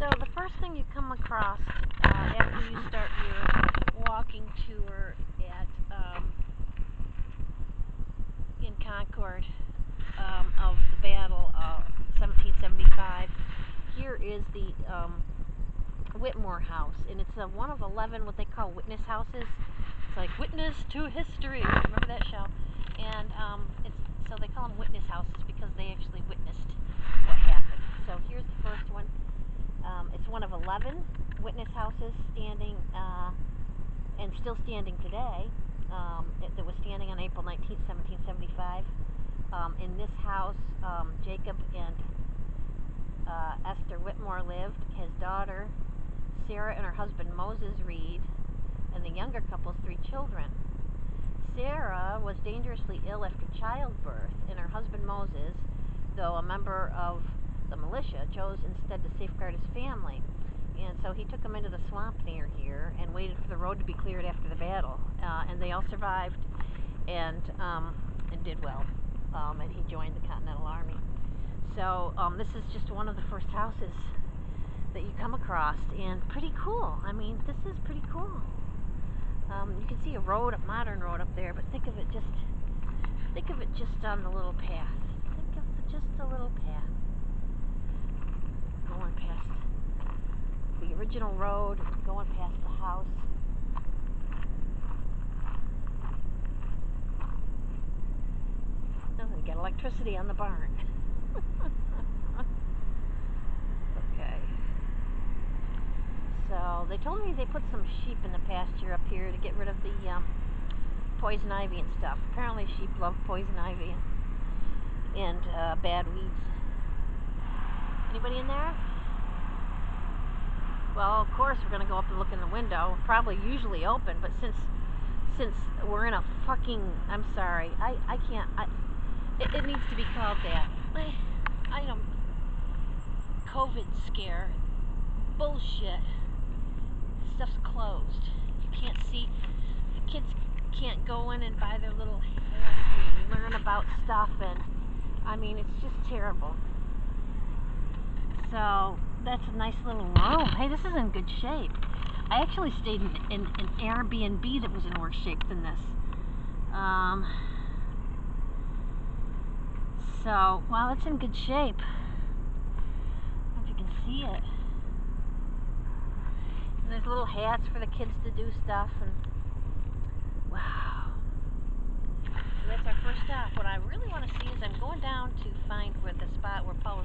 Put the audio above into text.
So the first thing you come across uh, after you start your walking tour at um, in Concord um, of the Battle of 1775, here is the um, Whitmore House, and it's a one of 11 what they call witness houses. It's like witness to history. Remember that show? And um, it's so they call them witness houses because they actually witnessed what happened. So here's the first one. Um, it's one of 11 witness houses standing uh, and still standing today. Um, it, that was standing on April 19, 1775. Um, in this house, um, Jacob and uh, Esther Whitmore lived. His daughter, Sarah, and her husband Moses Reed, and the younger couple's three children. Sarah was dangerously ill after childbirth, and her husband Moses, though a member of the militia, chose instead to safeguard his family. And so he took them into the swamp near here and waited for the road to be cleared after the battle. Uh, and they all survived and, um, and did well. Um, and he joined the Continental Army. So um, this is just one of the first houses that you come across, and pretty cool. I mean, this is pretty cool. Um, you can see a road, a modern road up there, but think of it just, think of it just on the little path. Think of it just a little path going past the original road, going past the house. Oh, we got electricity on the barn. okay. So they told me they put some sheep in the pasture up here to get rid of the um, poison ivy and stuff. Apparently sheep love poison ivy and, and uh, bad weeds. Anybody in there? Well, of course we're gonna go up and look in the window. Probably usually open, but since since we're in a fucking I'm sorry, I I can't. I it, it needs to be called that. I I don't. COVID scare. Bullshit. Stuff's closed. You can't see. The kids can't go in and buy their little and learn about stuff, and I mean it's just terrible. So that's a nice little room. Hey, this is in good shape. I actually stayed in, in an Airbnb that was in worse shape than this. Um, so, well, it's in good shape. If you can see it. And there's little hats for the kids to do stuff. And wow. So that's our first stop. What I really want to see is I'm going down to find where the spot where Paul